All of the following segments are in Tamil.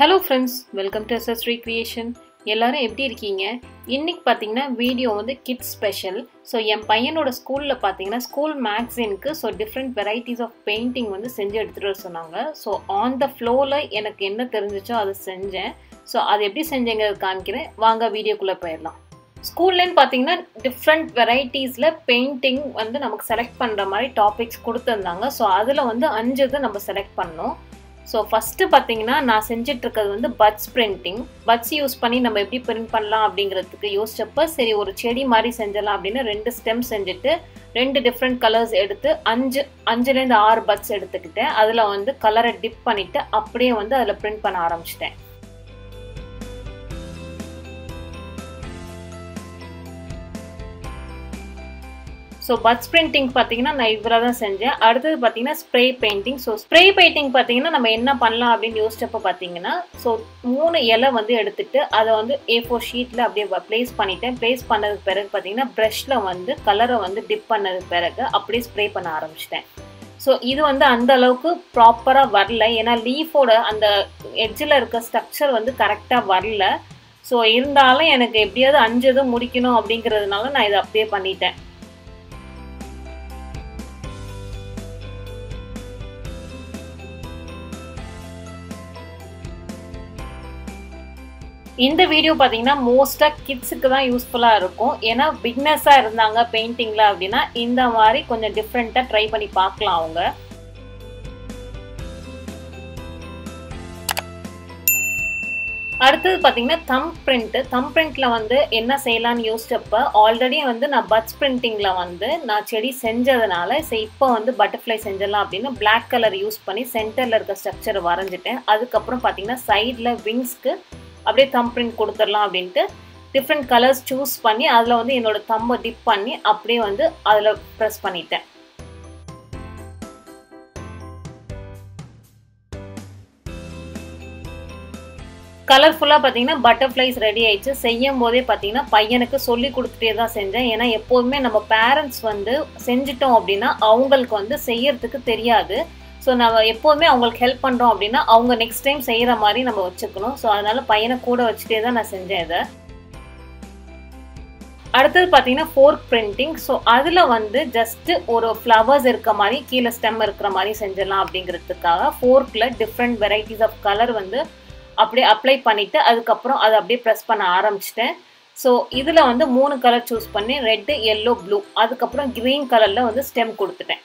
Hello friends welcome to SS recreation எல்லாரும் எப்படி இருக்கீங்க? இன்றைக்கி பார்த்தீங்கன்னா வீடியோ வந்து கிட்ஸ் ஸ்பெஷல் ஸோ என் பையனோட ஸ்கூலில் பார்த்தீங்கன்னா school மேக்ஸினுக்கு so different varieties of painting வந்து செஞ்சு எடுத்துகிட்டு வர சொன்னாங்க. ஸோ ஆன் த ஃப்ளோவில் எனக்கு என்ன தெரிஞ்சிச்சோ அதை செஞ்சேன். ஸோ அது எப்படி செஞ்சேங்கிறது காமிக்கிறேன். வாங்க வீடியோக்குள்ளே போயிடலாம். ஸ்கூல்லேன்னு பார்த்தீங்கன்னா டிஃப்ரெண்ட் வெரைட்டிஸில் பெயிண்டிங் வந்து நமக்கு செலக்ட் பண்ணுற மாதிரி டாபிக்ஸ் கொடுத்துருந்தாங்க. ஸோ அதில் வந்து அஞ்சு இதை நம்ம செலக்ட் பண்ணோம். ஸோ ஃபஸ்ட்டு பார்த்தீங்கன்னா நான் செஞ்சிட்ருக்கிறது வந்து பட்ஸ் பிரிண்டிங் பட்ஸ் யூஸ் பண்ணி நம்ம எப்படி பிரிண்ட் பண்ணலாம் அப்படிங்கிறதுக்கு யோசிச்சப்ப சரி ஒரு செடி மாதிரி செஞ்சிடலாம் அப்படின்னு ரெண்டு ஸ்டெம் செஞ்சுட்டு ரெண்டு டிஃப்ரெண்ட் கலர்ஸ் எடுத்து அஞ்சு அஞ்சுலேருந்து ஆறு பட்ஸ் எடுத்துக்கிட்டேன். அதில் வந்து கலரை டிப் பண்ணிவிட்டு அப்படியே வந்து அதில் பிரிண்ட் பண்ண ஆரம்பிச்சிட்டேன். ஸோ பட்ஸ் பிரிண்டிங் பார்த்தீங்கன்னா நான் இவ்வளோ தான் செஞ்சேன். அடுத்தது பார்த்தீங்கன்னா spray painting so spray painting பார்த்தீங்கன்னா நம்ம என்ன பண்ணலாம் அப்படின்னு யோசிச்சப்போ பார்த்தீங்கன்னா ஸோ மூணு இலை வந்து எடுத்துட்டு அதை வந்து ஏ ஃபோர் ஷீட்டில் அப்படியே ப்ளேஸ் பண்ணிட்டேன். ப்ளேஸ் பண்ணதுக்கு பிறகு பார்த்தீங்கன்னா ப்ரஷில் வந்து கலரை வந்து டிப் பண்ணதுக்கு பிறகு அப்படியே ஸ்ப்ரே பண்ண ஆரம்பிச்சிட்டேன். ஸோ இது வந்து அந்த அளவுக்கு ப்ராப்பராக வரல. ஏன்னா லீஃபோட அந்த எட்ஜில் இருக்க ஸ்ட்ரக்சர் வந்து கரெக்டாக வரல. ஸோ இருந்தாலும் எனக்கு எப்படியாவது அஞ்சு முடிக்கணும் அப்படிங்கிறதுனால நான் இதை அப்படியே பண்ணிட்டேன். இந்த வீடியோ பார்த்தீங்கன்னா மோஸ்ட்டாக கிட்ஸுக்கு தான் யூஸ்ஃபுல்லாக இருக்கும். ஏன்னா பிக்னஸாக இருந்தாங்க பெயிண்டிங்கில் அப்படின்னா இந்த மாதிரி கொஞ்சம் டிஃப்ரெண்ட்டாக ட்ரை பண்ணி பார்க்கலாம் அவங்க. அடுத்தது பார்த்தீங்கன்னா தம் பிரிண்ட்டு தம் பிரிண்ட்டில் வந்து என்ன செய்யலான்னு யோசிச்சப்ப ஆல்ரெடி வந்து நான் பட்ஸ் பிரிண்டிங்கில் வந்து நான் செடி செஞ்சதுனால சரி இப்போ வந்து பட்டர்ஃப்ளை செஞ்சிடலாம் அப்படின்னு பிளாக் கலர் யூஸ் பண்ணி சென்டரில் இருக்க ஸ்ட்ரக்சர் வரைஞ்சிட்டேன். அதுக்கப்புறம் பார்த்தீங்கன்னா சைடில் விங்ஸ்க்கு அப்படியே தம் பிரிண்ட் கொடுத்துடலாம் அப்படின்ட்டு டிஃப்ரெண்ட் கலர்ஸ் சூஸ் பண்ணி அதில் வந்து என்னோட தம்பை டிப் பண்ணி அப்படியே வந்து அதில் ப்ரெஸ் பண்ணிட்டேன். கலர்ஃபுல்லாக பார்த்தீங்கன்னா பட்டர்ஃப்ளைஸ் ரெடி ஆயிடுச்சு. செய்யும் போதே பார்த்தீங்கன்னா பையனுக்கு சொல்லி கொடுத்துட்டே தான் செஞ்சேன். ஏன்னா எப்போதுமே நம்ம பேரண்ட்ஸ் வந்து செஞ்சிட்டோம் அப்படின்னா அவங்களுக்கு வந்து செய்யறதுக்கு தெரியாது. ஸோ நம்ம எப்போதுமே அவங்களுக்கு ஹெல்ப் பண்ணுறோம் அப்படின்னா அவங்க நெக்ஸ்ட் டைம் செய்கிற மாதிரி நம்ம வச்சுக்கணும். ஸோ அதனால பையனை கூட வச்சுட்டே தான் நான் செஞ்சேன் இதை. அடுத்தது பார்த்தீங்கன்னா ஃபோர்க் பிரிண்டிங் ஸோ அதில் வந்து ஜஸ்ட்டு ஒரு ஃப்ளவர்ஸ் இருக்க மாதிரி கீழே ஸ்டெம் இருக்கிற மாதிரி செஞ்சிடலாம் அப்படிங்கிறதுக்காக ஃபோர்க்கில் டிஃப்ரெண்ட் வெரைட்டிஸ் ஆஃப் கலர் வந்து அப்படியே அப்ளை பண்ணிவிட்டு அதுக்கப்புறம் அதை அப்படியே ப்ரெஸ் பண்ண ஆரம்பிச்சிட்டேன். ஸோ இதில் வந்து மூணு கலர் சூஸ் பண்ணி ரெட்டு எல்லோ ப்ளூ அதுக்கப்புறம் க்ரீன் கலரில் வந்து ஸ்டெம் கொடுத்துட்டேன்.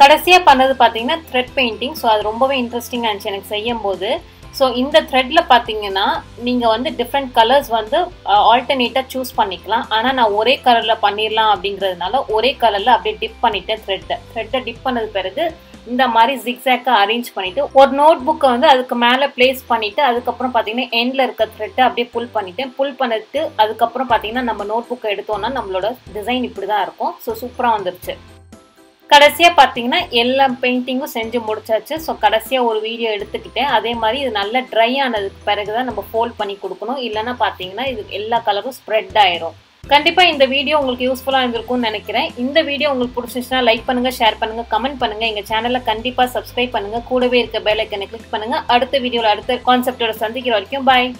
கடைசியாக பண்ணது பார்த்தீங்கன்னா த்ரெட் பெயிண்டிங் ஸோ அது ரொம்பவே இன்ட்ரெஸ்டிங்காக இருந்துச்சு எனக்கு செய்யும் போது ஸோ இந்த த்ரெட்டில் பார்த்தீங்கன்னா நீங்கள் வந்து டிஃப்ரெண்ட் கலர்ஸ் வந்து ஆல்டர்னேட்டாக சூஸ் பண்ணிக்கலாம். ஆனால் நான் ஒரே கலரில் பண்ணிடலாம் அப்படிங்கிறதுனால ஒரே கலரில் அப்படியே டிப் பண்ணிட்டேன் த்ரெட்டை த்ரெட்டை டிப் பண்ணது பிறகு இந்த மாதிரி ஜிக்ஸாக்காக அரேஞ்ச் பண்ணிவிட்டு ஒரு நோட் புக்கை வந்து அதுக்கு மேலே ப்ளேஸ் பண்ணிவிட்டு அதுக்கப்புறம் பார்த்தீங்கன்னா எண்டில் இருக்க த்ரெட்டை அப்படியே புல் பண்ணிவிட்டேன் புல் பண்ணிட்டு அதுக்கப்புறம் பார்த்தீங்கன்னா நம்ம நோட் புக்கை எடுத்தோம்னா நம்மளோட டிசைன் இப்படி தான் இருக்கும். ஸோ சூப்பராக வந்துருச்சு. கடைசியாக பார்த்தீங்கன்னா எல்லா பெயிண்டிங்கும் செஞ்சு முடிச்சாச்சு. ஸோ கடைசியாக ஒரு வீடியோ எடுத்துக்கிட்டேன். அதே மாதிரி இது நல்லா ட்ரை ஆனதுக்கு பிறகு தான் நம்ம ஃபோல்ட் பண்ணி கொடுக்கணும். இல்லைன்னா பார்த்தீங்கன்னா இது எல்லா கலரும் ஸ்ப்ரெட் ஆயிரும். கண்டிப்பாக இந்த வீடியோ உங்களுக்கு யூஸ்ஃபுல்லாக இருந்திருக்கும்னு நினைக்கிறேன். இந்த வீடியோ உங்களுக்கு பிடிச்சிச்சுன்னா லைக் பண்ணுங்கள் ஷேர் பண்ணுங்கள் கமெண்ட் பண்ணுங்கள் எங்கள் சேனலை கண்டிப்பாக சப்ஸ்கிரைப் பண்ணுங்கள் கூடவே இருக்க பெல் ஐக்கனை கிளிக் பண்ணுங்கள் அடுத்த வீடியோவில் அடுத்த கான்செப்டோட சந்திக்கிற வரைக்கும் பாய்